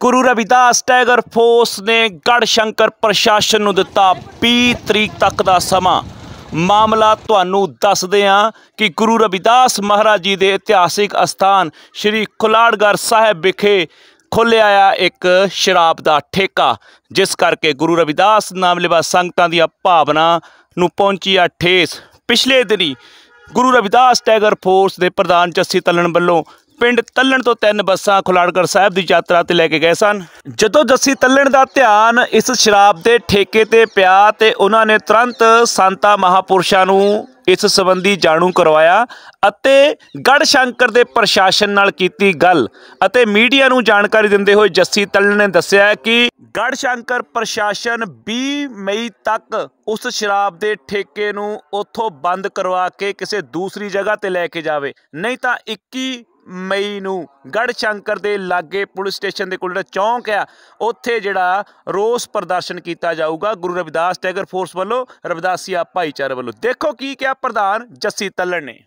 Guru Ravidas tiger force ਨੇ ਗੜ ਸ਼ੰਕਰ ਪ੍ਰਸ਼ਾਸਨ ਨੂੰ ਦਿੱਤਾ 20 ਤਰੀਕ ਤੱਕ ਦਾ ਸਮਾਂ। ਮਾਮਲਾ ਤੁਹਾਨੂੰ ਦੱਸਦੇ ਹਾਂ ਕਿ ਗੁਰੂ ਰਵਿਦਾਸ ਮਹਾਰਾਜ ਜੀ ਦੇ ਇਤਿਹਾਸਿਕ ਅਸਥਾਨ ਸ੍ਰੀ ਖੁਲਾੜਗੜ੍ਹ ਸਾਹਿਬ ਵਿਖੇ ਖੋਲ੍ਹਿਆ ਆ ਇੱਕ ਸ਼ਰਾਬ ਦਾ ਠੇਕਾ, ਜਿਸ ਕਰਕੇ ਗੁਰੂ ਰਵਿਦਾਸ ਨਾਮ ਲੈਵਾ ਸੰਗਤਾਂ ਦੀਆਂ ਭਾਵਨਾ ਨੂੰ ਪਹੁੰਚੀ ਆ ਠੇਸ। ਪਿਛਲੇ ਦਿਨੀ ਗੁਰੂ ਰਵਿਦਾਸ ਟੈਗਰ ਫੋਰਸ ਦੇ ਪ੍ਰਧਾਨ ਜੱਸੀ ਤੱਲਣ ਵੱਲੋਂ ਪਿੰਡ ਤੱਲਣ ਤੋਂ ਤਿੰਨ ਬੱਸਾਂ ਖੁਲਾੜਗੜ੍ਹ ਸਾਹਿਬ ਦੀ ਯਾਤਰਾ ਤੇ ਲੈ ਕੇ ਗਏ ਸਨ। ਜਦੋਂ ਜੱਸੀ ਤੱਲਣ ਦਾ ਧਿਆਨ ਇਸ ਸ਼ਰਾਬ ਦੇ ਠੇਕੇ ਤੇ ਪਿਆ ਤੇ ਉਹਨਾਂ ਨੇ ਤੁਰੰਤ ਸੰਤਾ ਮਹਾਪੁਰਸ਼ਾਂ ਨੂੰ ਇਸ ਸੰਬੰਧੀ ਜਾਣੂ ਕਰਵਾਇਆ ਅਤੇ ਗੜ ਸ਼ੰਕਰ ਦੇ ਪ੍ਰਸ਼ਾਸਨ ਨਾਲ ਕੀਤੀ ਗੱਲ ਅਤੇ ਮੀਡੀਆ ਨੂੰ ਜਾਣਕਾਰੀ ਦਿੰਦੇ ਹੋਏ ਜੱਸੀ ਤੱਲਣ ਨੇ ਦੱਸਿਆ ਕਿ ਗੜ ਸ਼ੰਕਰ ਪ੍ਰਸ਼ਾਸਨ 20 ਮਈ ਤੱਕ ਉਸ ਸ਼ਰਾਬ ਦੇ ਠੇਕੇ ਨੂੰ ਉੱਥੋਂ ਬੰਦ ਕਰਵਾ ਕੇ ਕਿਸੇ ਦੂਸਰੀ ਜਗ੍ਹਾ ਤੇ ਲੈ ਕੇ ਜਾਵੇ। ਨਹੀਂ ਤਾਂ 21 ਮਈ ਨੂੰ ਗੜ ਦੇ ਲਾਗੇ ਪੁਲਿਸ ਸਟੇਸ਼ਨ ਦੇ ਕੋਲ ਜਿਹੜਾ ਚੌਂਕ ਆ, ਉੱਥੇ ਜਿਹੜਾ ਰੋਸ ਪ੍ਰਦਰਸ਼ਨ ਕੀਤਾ ਜਾਊਗਾ। ਗੁਰੂ ਰਵਿਦਾਸ ਟੈਗਰ ਫੋਰਸ ਵੱਲੋਂ ਰਵਿਦਾਸੀਆ ਭਾਈਚਾਰੇ ਵੱਲੋਂ। ਦੇਖੋ ਕੀ ਕਿਹਾ ਪ੍ਰਧਾਨ ਜੱਸੀ ਤੱਲਣ ਨੇ।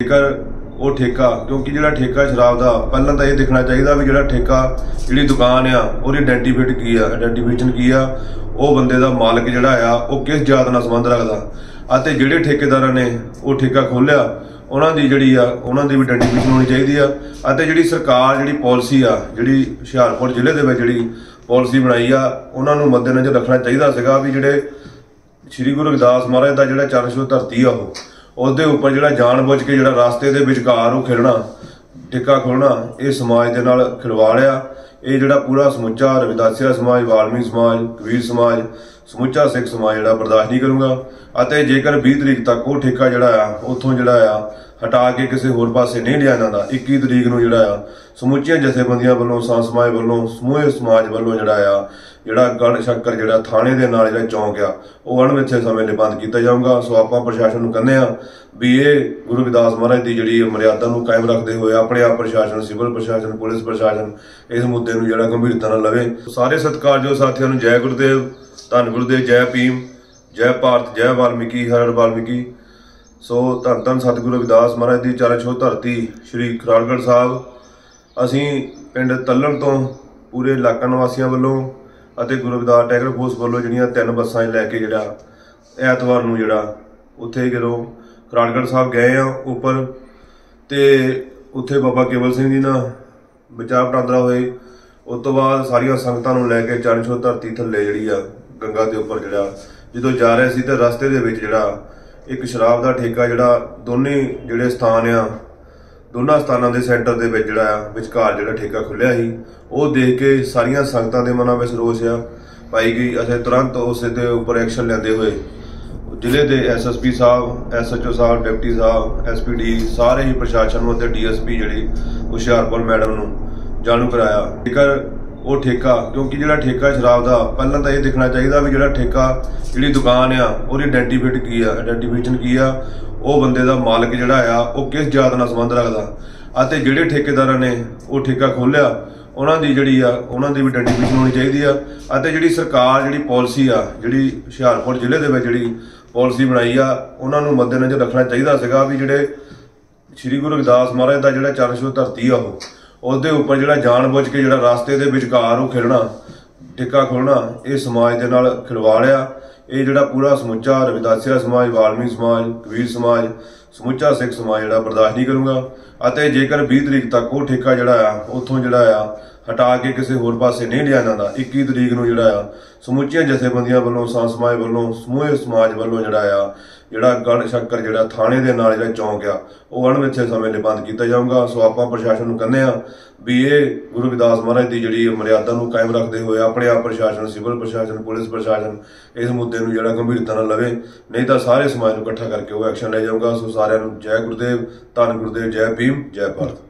ਉਹ ਠੇਕਾ, ਕਿਉਂਕਿ ਜਿਹੜਾ ਠੇਕਾ ਸ਼ਰਾਬ ਦਾ, ਪਹਿਲਾਂ ਤਾਂ ਇਹ ਦੇਖਣਾ ਚਾਹੀਦਾ ਵੀ ਜਿਹੜਾ ਠੇਕਾ, ਜਿਹੜੀ ਦੁਕਾਨ ਆ, ਉਹਦੀ ਆਇਡੈਂਟੀਫਾਈਡ ਕੀ ਆ ਆਇਡੈਂਟੀਫਿਕੇਸ਼ਨ ਕੀ ਆ, ਉਹ ਬੰਦੇ ਦਾ ਮਾਲਕ ਜਿਹੜਾ ਆ, ਉਹ ਕਿਸ ਜਾਤ ਨਾਲ ਸੰਬੰਧ ਰੱਖਦਾ? ਅਤੇ ਜਿਹੜੇ ਠੇਕੇਦਾਰਾਂ ਨੇ ਉਹ ਠੇਕਾ ਖੋਲ੍ਹਿਆ, ਉਹਨਾਂ ਦੀ ਜਿਹੜੀ ਆ, ਉਹਨਾਂ ਦੀ ਵੀ ਆਇਡੈਂਟੀਫਿਕੇਸ਼ਨ ਹੋਣੀ ਚਾਹੀਦੀ ਆ। ਅਤੇ ਜਿਹੜੀ ਸਰਕਾਰ ਜਿਹੜੀ ਪਾਲਿਸੀ ਆ, ਜਿਹੜੀ ਹੁਸ਼ਿਆਰਪੁਰ ਜ਼ਿਲ੍ਹੇ ਦੇ ਵਿੱਚ ਜਿਹੜੀ ਪਾਲਿਸੀ ਬਣਾਈ ਆ, ਉਹਨਾਂ ਨੂੰ ਮੱਦੇਨਜ਼ਰ ਰੱਖਣਾ ਚਾਹੀਦਾ ਸੀਗਾ ਵੀ ਜਿਹੜੇ ਸ੍ਰੀ ਗੁਰੂ ਰਵਿਦਾਸ ਮਹਾਰਾਜ ਦਾ ਜਿਹੜਾ ਚਰਨਛੋਹ ਧਰਤੀ ਆ ਉਹ, ਉਹਦੇ ਉੱਪਰ ਜਿਹੜਾ ਜਾਣਬੁੱਝ ਕੇ ਜਿਹੜਾ ਰਸਤੇ ਦੇ ਵਿਚਕਾਰ ਉਹ ਖੇਡਣਾ ਟਿੱਕਾ ਖੋਲਣਾ ਇਹ ਸਮਾਜ ਦੇ ਨਾਲ ਖਿਲਵਾੜਿਆ ਇਹ ਜਿਹੜਾ ਪੂਰਾ ਸਮੁੱਚਾ ਰਵਿਦਾਸੀਆ ਸਮਾਜ ਵਾਲਮੀ ਸਮਾਜ, ਕਬੀਰ ਸਮਾਜ ਸਮੁੱਚਾ ਸਿੱਖ ਸਮਾਜ ਜਿਹੜਾ ਬਰਦਾਸ਼ਤ ਨਹੀਂ ਕਰੂਗਾ। ਅਤੇ ਜੇਕਰ 20 ਤਰੀਕ ਤੱਕ ਉਹ ਠੇਕਾ ਜਿਹੜਾ ਆ, ਉੱਥੋਂ ਜਿਹੜਾ ਆ ਹਟਾ ਕੇ ਕਿਸੇ ਹੋਰ ਪਾਸੇ ਨਹੀਂ ਲਿਆ ਜਾਂਦਾ। 21 ਤਰੀਕ ਨੂੰ ਜਿਹੜਾ ਆ, ਸਮੁੱਚੀਆਂ ਜਥੇਬੰਦੀਆਂ ਵੱਲੋਂ ਸੰਤ ਸਮਾਜ ਵੱਲੋਂ, ਸਮੂਹ ਸਮਾਜ ਵੱਲੋਂ ਜਿਹੜਾ ਆ, ਜਿਹੜਾ ਗੜ ਸ਼ੰਕਰ ਜਿਹੜਾ ਥਾਣੇ ਦੇ ਨਾਲ ਜਿਹੜਾ ਚੌਂਕ ਆ, ਉਹ ਅਣਮਿੱਥੇ ਸਮੇਂ ਲਈ ਬੰਦ ਕੀਤਾ ਜਾਊਗਾ। ਸੋ ਆਪਾਂ ਪ੍ਰਸ਼ਾਸਨ ਨੂੰ ਕਹਿੰਦੇ ਆ ਵੀ ਇਹ ਗੁਰੂ ਰਵਿਦਾਸ ਮਹਾਰਾਜ ਦੀ ਜਿਹੜੀ ਮਰਿਆਦਾ ਨੂੰ ਕਾਇਮ ਰੱਖਦੇ ਹੋਏ ਆਪਣੇ ਆਪ ਪ੍ਰਸ਼ਾਸਨ, ਸਿਵਲ ਪ੍ਰਸ਼ਾਸਨ, ਪੁਲਿਸ ਪ੍ਰਸ਼ਾਸਨ ਇਸ ਮੁੱਦੇ ਨੂੰ ਜਿਹੜਾ ਗੰਭੀਰਤਾ ਨਾਲ ਲਵੇ। ਸਾਰੇ ਸਤਿਕਾਰਯੋਗ ਸਾਥੀਆਂ ਨੂੰ ਜੈ ਗੁਰਦੇਵ, ਧੰਨ ਗੁਰਦੇਵ, ਜੈ ਭੀਮ, ਜੈ ਭਾਰਤ, ਜੈ ਵਾਲਮੀਕੀ ਹਰ ਹਰ ਵਾਲਮੀਕੀ। ਸੋ ਧੰਨ ਧੰਨ ਸਤਿਗੁਰੂ ਰਵਿਦਾਸ ਮਹਾਰਾਜ ਦੀ ਚਰਨ ਛੋਹ ਧਰਤੀ, ਸ੍ਰੀ ਖਰਾੜਗੜ੍ਹ ਸਾਹਿਬ। ਅਸੀਂ ਪਿੰਡ ਤੱਲਣ ਤੋਂ ਪੂਰੇ ਇਲਾਕਾ ਨਿਵਾਸੀਆਂ ਵੱਲੋਂ ਅਤੇ ਗੁਰੂ ਰਵਿਦਾਸ ਟੈਗਰ ਫੋਰਸ ਵੱਲੋਂ ਜਿਹੜੀਆਂ ਤਿੰਨ ਬੱਸਾਂ ਲੈ ਕੇ ਜਿਹੜਾ ਐਤਵਾਰ ਨੂੰ ਜਿਹੜਾ ਉੱਥੇ ਜਦੋਂ ਖਰਾੜਗੜ੍ਹ ਸਾਹਿਬ ਗਏ ਆ ਉੱਪਰ, ਤੇ ਉੱਥੇ ਬਾਬਾ ਕੇਵਲ ਸਿੰਘ ਜੀ ਨਾਲ ਵਿਚਾਰ ਵਟਾਂਦਰਾ ਹੋਏ। ਉਸ ਤੋਂ ਬਾਅਦ ਸਾਰੀਆਂ ਸੰਗਤਾਂ ਨੂੰ ਲੈ ਕੇ ਚਰਨ ਛੋਹ ਧਰਤੀ ਥੱਲੇ ਜਿਹੜੀ ਆ, ਗੰਗਾ ਦੇ ਉੱਪਰ ਜਿਹੜਾ ਜਦੋਂ ਜਾ ਰਹੇ ਸੀ ਤੇ ਰਸਤੇ ਦੇ ਵਿੱਚ ਜਿਹੜਾ ਇੱਕ ਸ਼ਰਾਬ ਦਾ ਠੇਕਾ ਜਿਹੜਾ ਦੋਨੇ ਜਿਹੜੇ ਸਥਾਨ ਆ, ਦੋਨਾਂ ਸਥਾਨਾਂ ਦੇ ਸੈਂਟਰ ਦੇ ਵਿੱਚ ਜਿਹੜਾ ਆ, ਵਿਚਕਾਰ ਜਿਹੜਾ ਠੇਕਾ ਖੁੱਲਿਆ ਸੀ। ਉਹ ਦੇਖ ਕੇ ਸਾਰੀਆਂ ਸੰਗਤਾਂ ਦੇ ਮਨਾਂ ਵਿੱਚ ਰੋਸ ਆ ਪਾਈ ਗਈ ਅਤੇ ਤੁਰੰਤ ਉਸ ਦੇ ਉੱਪਰ ਐਕਸ਼ਨ ਲੈਂਦੇ ਹੋਏ ਜ਼ਿਲ੍ਹੇ ਦੇ ਐਸਐਸਪੀ ਸਾਹਿਬ ਐਸਐਚਓ ਸਾਹਿਬ, ਡਿਪਟੀ ਸਾਹਿਬ ਐਸਪੀਡੀ ਸਾਰੇ ਹੀ ਪ੍ਰਸ਼ਾਸਨ ਨੂੰ ਅਤੇ ਡੀਐਸਪੀ ਜਿਹੜੀ ਹੁਸ਼ਿਆਰਪੁਰ ਮੈਡਮ ਨੂੰ ਜਾਣੂ ਕਰਾਇਆ। ਜੇਕਰ ਉਹ ਠੇਕਾ, ਕਿਉਂਕਿ ਜਿਹੜਾ ਠੇਕਾ ਸ਼ਰਾਬ ਦਾ, ਪਹਿਲਾਂ ਤਾਂ ਇਹ ਦੇਖਣਾ ਚਾਹੀਦਾ ਵੀ ਜਿਹੜਾ ਠੇਕਾ, ਜਿਹੜੀ ਦੁਕਾਨ ਆ, ਉਹਦੀ ਆਇਡੈਂਟੀਫਾਈਡ ਕੀ ਆ ਆਇਡੈਂਟੀਫਿਕੇਸ਼ਨ ਕੀ ਆ, ਉਹ ਬੰਦੇ ਦਾ ਮਾਲਕ ਜਿਹੜਾ ਆ, ਉਹ ਕਿਸ ਜਾਤ ਨਾਲ ਸੰਬੰਧ ਰੱਖਦਾ। ਅਤੇ ਜਿਹੜੇ ਠੇਕੇਦਾਰਾਂ ਨੇ ਉਹ ਠੇਕਾ ਖੋਲ੍ਹਿਆ, ਉਹਨਾਂ ਦੀ ਜਿਹੜੀ ਆ, ਉਹਨਾਂ ਦੀ ਵੀ ਆਇਡੈਂਟੀਫਿਕੇਸ਼ਨ ਹੋਣੀ ਚਾਹੀਦੀ ਆ। ਅਤੇ ਜਿਹੜੀ ਸਰਕਾਰ ਜਿਹੜੀ ਪਾਲਿਸੀ ਆ, ਜਿਹੜੀ ਹੁਸ਼ਿਆਰਪੁਰ ਜ਼ਿਲ੍ਹੇ ਦੇ ਵਿੱਚ ਜਿਹੜੀ ਪਾਲਿਸੀ ਬਣਾਈ ਆ, ਉਹਨਾਂ ਨੂੰ ਮੱਦੇਨਜ਼ਰ ਰੱਖਣਾ ਚਾਹੀਦਾ ਸੀਗਾ ਵੀ ਜਿਹੜੇ ਸ੍ਰੀ ਗੁਰੂ ਰਵਿਦਾਸ ਮਹਾਰਾਜ ਦਾ ਜਿਹੜਾ ਚਰਨਛੋਹ ਧਰਤੀ ਆ ਉਹ। ਉਹਦੇ ਉੱਪਰ ਜਿਹੜਾ ਜਾਣਬੁੱਝ ਕੇ ਜਿਹੜਾ ਰਸਤੇ ਦੇ ਵਿਚਕਾਰ ਉਹ ਖੇਡਣਾ ਟਿੱਕਾ ਖੋਲਣਾ, ਇਹ ਸਮਾਜ ਦੇ ਨਾਲ ਖਿਲਵਾੜਿਆ ਇਹ ਜਿਹੜਾ ਪੂਰਾ ਸਮੁੱਚਾ ਰਵਿਦਾਸੀਆ ਸਮਾਜ ਵਾਲਮੀ ਸਮਾਜ, ਕਬੀਰ ਸਮਾਜ, ਸਮੁੱਚਾ ਸਿੱਖ ਸਮਾਜ ਜਿਹੜਾ ਬਰਦਾਸ਼ਤ ਨਹੀਂ ਕਰੂੰਗਾ। ਅਤੇ ਜੇਕਰ 20 ਤਰੀਕ ਤੱਕ ਉਹ ਠੇਕਾ ਜਿਹੜਾ ਆ, ਉੱਥੋਂ ਜਿਹੜਾ ਆ ਹਟਾ ਕੇ ਕਿਸੇ ਹੋਰ ਪਾਸੇ ਨਹੀਂ ਲਿਆ ਜਾਂਦਾ। 21 ਤਰੀਕ ਨੂੰ ਜਿਹੜਾ ਆ, ਸਮੁੱਚੀਆਂ ਜਥੇਬੰਦੀਆਂ ਵੱਲੋਂ, ਸਾਂਝ ਸਮਾਜ ਵੱਲੋਂ, ਸਮੂਹ ਸਮਾਜ ਵੱਲੋਂ ਜਿਹੜਾ ਆ, ਜਿਹੜਾ ਗੜ ਸ਼ੱਕਰ ਜਿਹੜਾ ਥਾਣੇ ਦੇ ਨਾਲ ਜਿਹੜਾ ਚੌਂਕ ਆ, ਉਹ ਅਣਮਿੱਥੇ ਸਮੇਂ ਲਈ ਬੰਦ ਕੀਤਾ ਜਾਊਗਾ। ਸੋ ਆਪਾਂ ਪ੍ਰਸ਼ਾਸਨ ਨੂੰ ਕਹਿੰਦੇ ਆ ਵੀ ਇਹ ਗੁਰੂ ਰਵਿਦਾਸ ਮਹਾਰਾਜ ਦੀ ਜਿਹੜੀ ਮਰਿਆਦਾ ਨੂੰ ਕਾਇਮ ਰੱਖਦੇ ਹੋਏ ਆਪਣੇ ਆਪ ਪ੍ਰਸ਼ਾਸਨ, ਸਿਵਲ ਪ੍ਰਸ਼ਾਸਨ, ਪੁਲਿਸ ਪ੍ਰਸ਼ਾਸਨ ਇਸ ਮੁੱਦੇ ਨੂੰ ਜਿਹੜਾ ਗੰਭੀਰਤਾ ਨਾਲ ਲਵੇ। ਨਹੀਂ ਤਾਂ ਸਾਰੇ ਸਮਾਜ ਨੂੰ ਇਕੱਠਾ ਕਰਕੇ ਉਹ ਐਕਸ਼ਨ ਲੈ ਜਾਊਗਾ। ਸੋ ਸਾਰਿਆਂ ਨੂੰ ਜੈ ਗੁਰਦੇਵ, ਧੰਨ ਗੁਰਦੇਵ, ਜੈ ਭੀਮ, ਜੈ ਭਾਰਤ।